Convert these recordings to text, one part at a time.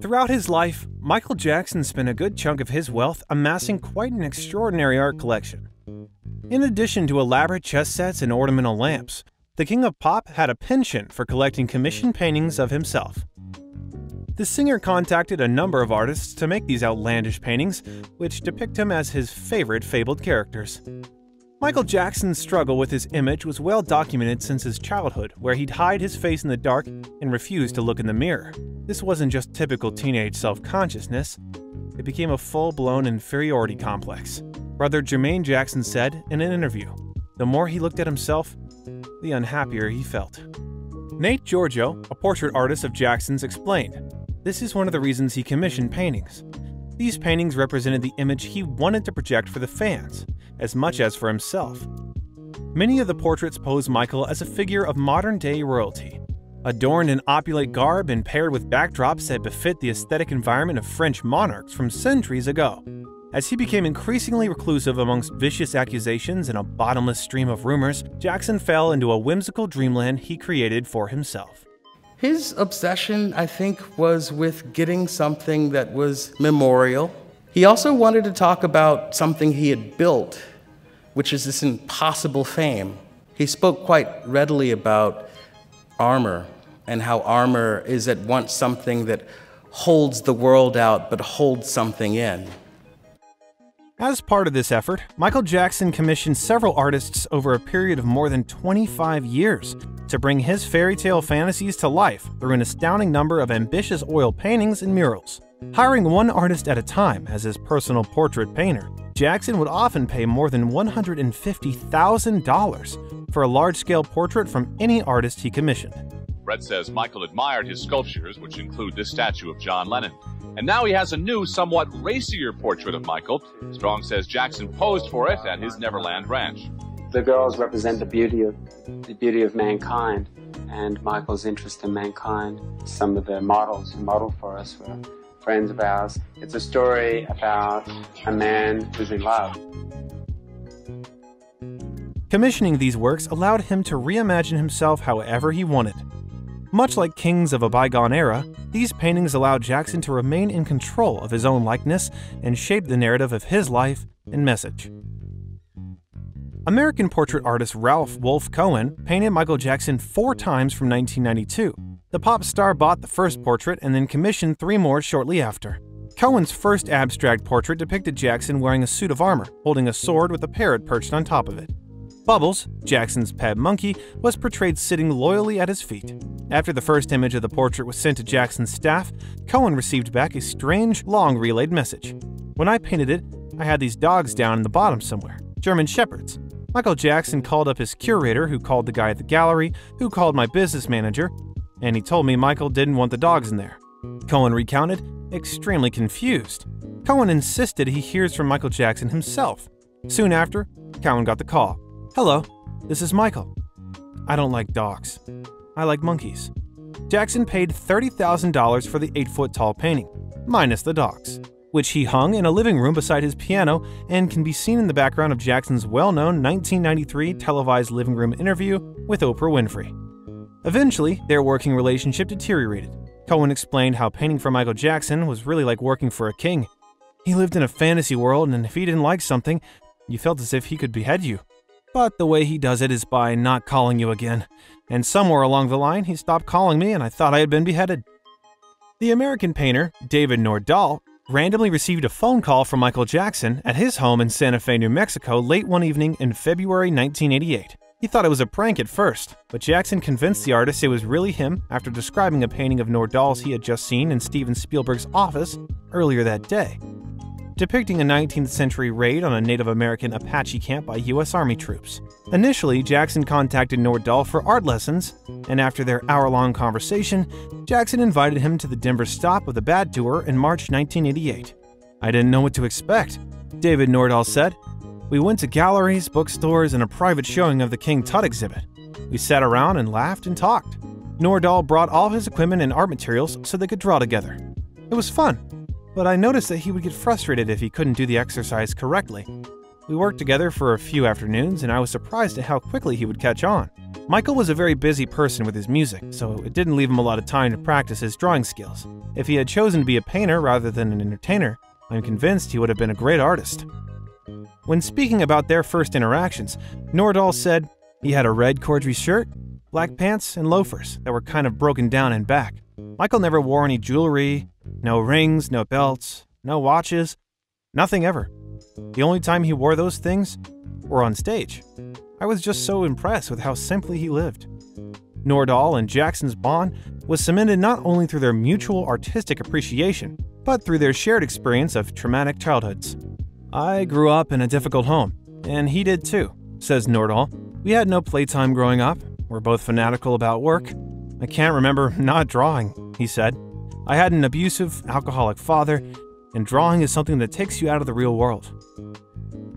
Throughout his life, Michael Jackson spent a good chunk of his wealth amassing quite an extraordinary art collection. In addition to elaborate chess sets and ornamental lamps, the King of Pop had a penchant for collecting commissioned paintings of himself. The singer contacted a number of artists to make these outlandish paintings, which depict him as his favorite fabled characters. Michael Jackson's struggle with his image was well documented since his childhood, where he'd hide his face in the dark and refuse to look in the mirror. This wasn't just typical teenage self consciousness, it became a full blown inferiority complex. Brother Jermaine Jackson said in an interview the more he looked at himself, the unhappier he felt. Nate Giorgio, a portrait artist of Jackson's, explained this is one of the reasons he commissioned paintings. These paintings represented the image he wanted to project for the fans, as much as for himself. Many of the portraits pose Michael as a figure of modern day royalty, adorned in opulent garb and paired with backdrops that befit the aesthetic environment of French monarchs from centuries ago. As he became increasingly reclusive amongst vicious accusations and a bottomless stream of rumors, Jackson fell into a whimsical dreamland he created for himself. His obsession, I think, was with getting something that was memorial. He also wanted to talk about something he had built, which is this impossible fame. He spoke quite readily about armor and how armor is at once something that holds the world out but holds something in. As part of this effort, Michael Jackson commissioned several artists over a period of more than 25 years to bring his fairy tale fantasies to life through an astounding number of ambitious oil paintings and murals. Hiring one artist at a time as his personal portrait painter, Jackson would often pay more than $150,000 for a large scale portrait from any artist he commissioned. Brett says Michael admired his sculptures, which include this statue of John Lennon. And now he has a new, somewhat racier portrait of Michael. Strong says Jackson posed for it at his Neverland ranch. The girls represent the beauty of the beauty of mankind, and Michael's interest in mankind. Some of the models who modeled for us were friends of ours. It's a story about a man who's in love. Commissioning these works allowed him to reimagine himself however he wanted. Much like kings of a bygone era, these paintings allowed Jackson to remain in control of his own likeness and shape the narrative of his life and message. American portrait artist Ralph Wolfe Cowan painted Michael Jackson four times from 1992. The pop star bought the first portrait and then commissioned three more shortly after. Cowan's first abstract portrait depicted Jackson wearing a suit of armor, holding a sword with a parrot perched on top of it. Bubbles, Jackson's pet monkey, was portrayed sitting loyally at his feet. After the first image of the portrait was sent to Jackson's staff, Cowan received back a strange, long relayed message. When I painted it, I had these dogs down in the bottom somewhere German Shepherds. Michael Jackson called up his curator, who called the guy at the gallery, who called my business manager, and he told me Michael didn't want the dogs in there. Cowan recounted, extremely confused. Cowan insisted he hears from Michael Jackson himself. Soon after, Cowan got the call. Hello, this is Michael. I don't like dogs. I like monkeys. Jackson paid $30,000 for the 8 foot tall painting, minus the dogs, which he hung in a living room beside his piano and can be seen in the background of Jackson's well known 1993 televised living room interview with Oprah Winfrey. Eventually, their working relationship deteriorated. Cowan explained how painting for Michael Jackson was really like working for a king. He lived in a fantasy world, and if he didn't like something, you felt as if he could behead you. But the way he does it is by not calling you again. And somewhere along the line, he stopped calling me and I thought I had been beheaded. The American painter, David Nordahl, randomly received a phone call from Michael Jackson at his home in Santa Fe, New Mexico late one evening in February 1988. He thought it was a prank at first, but Jackson convinced the artist it was really him after describing a painting of Nordahl's he had just seen in Steven Spielberg's office earlier that day depicting a 19th century raid on a Native American Apache camp by U.S. Army troops. Initially, Jackson contacted Nordahl for art lessons, and after their hour long conversation, Jackson invited him to the Denver stop of the Bad Tour in March 1988. I didn't know what to expect, David Nordahl said. We went to galleries, bookstores, and a private showing of the King Tut exhibit. We sat around and laughed and talked. Nordahl brought all his equipment and art materials so they could draw together. It was fun but I noticed that he would get frustrated if he couldn't do the exercise correctly. We worked together for a few afternoons, and I was surprised at how quickly he would catch on. Michael was a very busy person with his music, so it didn't leave him a lot of time to practice his drawing skills. If he had chosen to be a painter rather than an entertainer, I'm convinced he would have been a great artist. When speaking about their first interactions, Nordahl said he had a red corduroy shirt, black pants, and loafers that were kind of broken down in back. Michael never wore any jewelry, no rings, no belts, no watches, nothing ever. The only time he wore those things were on stage. I was just so impressed with how simply he lived. Nordahl and Jackson's bond was cemented not only through their mutual artistic appreciation, but through their shared experience of traumatic childhoods. I grew up in a difficult home, and he did too, says Nordahl. We had no playtime growing up. We're both fanatical about work. I can't remember not drawing, he said. I had an abusive, alcoholic father, and drawing is something that takes you out of the real world.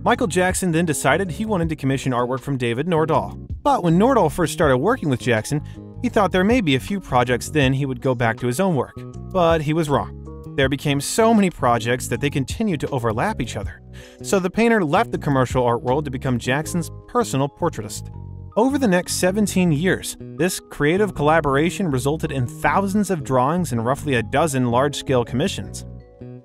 Michael Jackson then decided he wanted to commission artwork from David Nordahl. But when Nordahl first started working with Jackson, he thought there may be a few projects then he would go back to his own work. But he was wrong. There became so many projects that they continued to overlap each other. So the painter left the commercial art world to become Jackson's personal portraitist. Over the next 17 years, this creative collaboration resulted in thousands of drawings and roughly a dozen large scale commissions.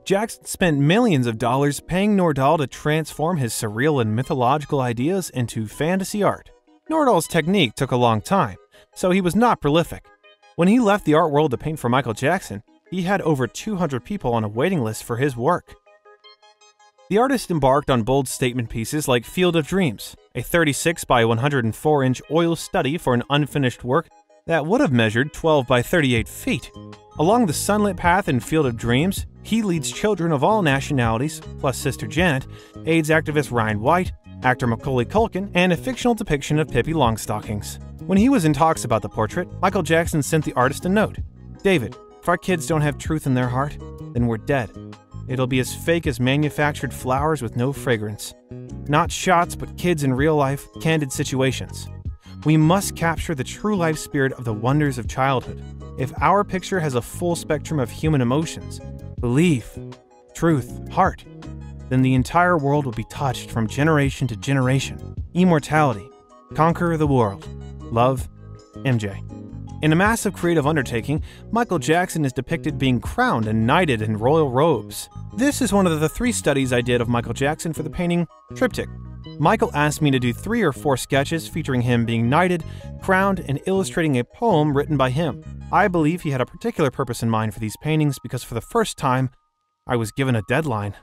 Jackson spent millions of dollars paying Nordahl to transform his surreal and mythological ideas into fantasy art. Nordahl's technique took a long time, so he was not prolific. When he left the art world to paint for Michael Jackson, he had over 200 people on a waiting list for his work. The artist embarked on bold statement pieces like Field of Dreams, a 36 by 104 inch oil study for an unfinished work that would have measured 12 by 38 feet. Along the sunlit path in Field of Dreams, he leads children of all nationalities, plus Sister Janet, AIDS activist Ryan White, actor Macaulay Culkin, and a fictional depiction of Pippi Longstockings. When he was in talks about the portrait, Michael Jackson sent the artist a note David, if our kids don't have truth in their heart, then we're dead. It'll be as fake as manufactured flowers with no fragrance. Not shots, but kids in real life, candid situations. We must capture the true life spirit of the wonders of childhood. If our picture has a full spectrum of human emotions belief, truth, heart then the entire world will be touched from generation to generation. Immortality. Conquer the world. Love, MJ. In a massive creative undertaking, Michael Jackson is depicted being crowned and knighted in royal robes. This is one of the three studies I did of Michael Jackson for the painting Triptych. Michael asked me to do three or four sketches featuring him being knighted, crowned, and illustrating a poem written by him. I believe he had a particular purpose in mind for these paintings because for the first time, I was given a deadline.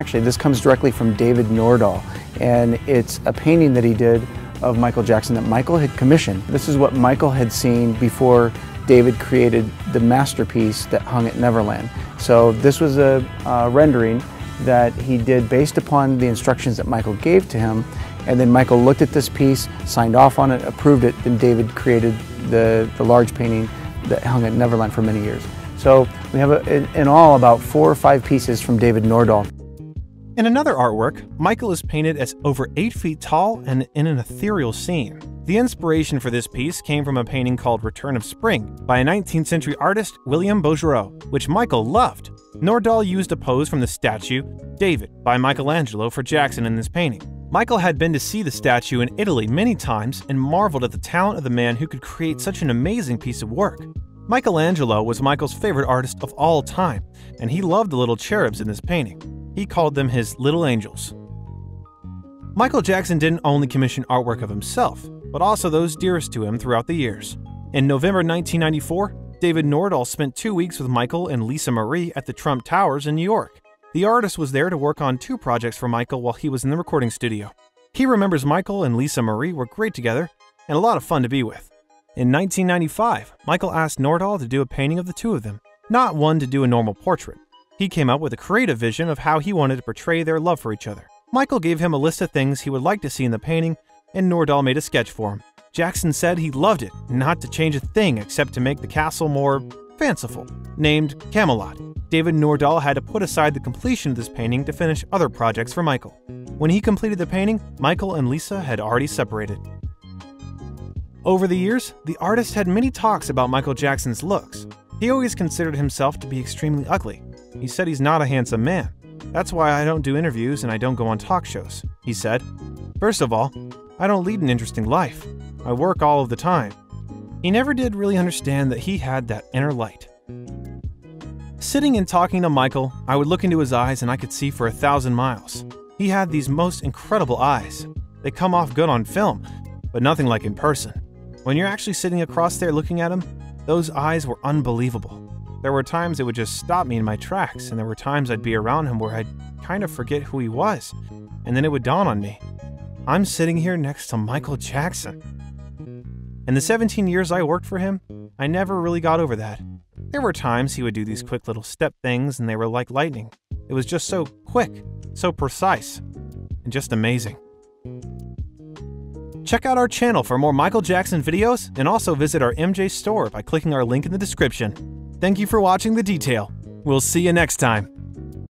Actually, this comes directly from David Nordahl, and it's a painting that he did of Michael Jackson that Michael had commissioned. This is what Michael had seen before David created the masterpiece that hung at Neverland. So this was a rendering that he did based upon the instructions that Michael gave to him. And then Michael looked at this piece, signed off on it, approved it, then David created the, the large painting that hung at Neverland for many years. So we have a, in all about four or five pieces from David Nordahl. In another artwork, Michael is painted as over 8 feet tall and in an ethereal scene. The inspiration for this piece came from a painting called Return of Spring by a 19th century artist, William Bouguereau, which Michael loved. Nordahl used a pose from the statue David by Michelangelo for Jackson in this painting. Michael had been to see the statue in Italy many times and marveled at the talent of the man who could create such an amazing piece of work. Michelangelo was Michael's favorite artist of all time, and he loved the little cherubs in this painting. He called them his little angels. Michael Jackson didn't only commission artwork of himself, but also those dearest to him throughout the years. In November 1994, David Nordahl spent two weeks with Michael and Lisa Marie at the Trump Towers in New York. The artist was there to work on two projects for Michael while he was in the recording studio. He remembers Michael and Lisa Marie were great together and a lot of fun to be with. In 1995, Michael asked Nordahl to do a painting of the two of them, not one to do a normal portrait. He came up with a creative vision of how he wanted to portray their love for each other. Michael gave him a list of things he would like to see in the painting, and Nordahl made a sketch for him. Jackson said he loved it, not to change a thing except to make the castle more fanciful. Named Camelot, David Nordahl had to put aside the completion of this painting to finish other projects for Michael. When he completed the painting, Michael and Lisa had already separated. Over the years, the artist had many talks about Michael Jackson's looks. He always considered himself to be extremely ugly. He said he's not a handsome man. That's why I don't do interviews and I don't go on talk shows, he said. First of all, I don't lead an interesting life. I work all of the time. He never did really understand that he had that inner light. Sitting and talking to Michael, I would look into his eyes and I could see for a thousand miles. He had these most incredible eyes. They come off good on film, but nothing like in person. When you're actually sitting across there looking at him, those eyes were unbelievable. There were times it would just stop me in my tracks, and there were times I'd be around him where I'd kind of forget who he was, and then it would dawn on me. I'm sitting here next to Michael Jackson. In the 17 years I worked for him, I never really got over that. There were times he would do these quick little step things and they were like lightning. It was just so quick, so precise, and just amazing. Check out our channel for more Michael Jackson videos and also visit our MJ store by clicking our link in the description. Thank you for watching The Detail. We'll see you next time.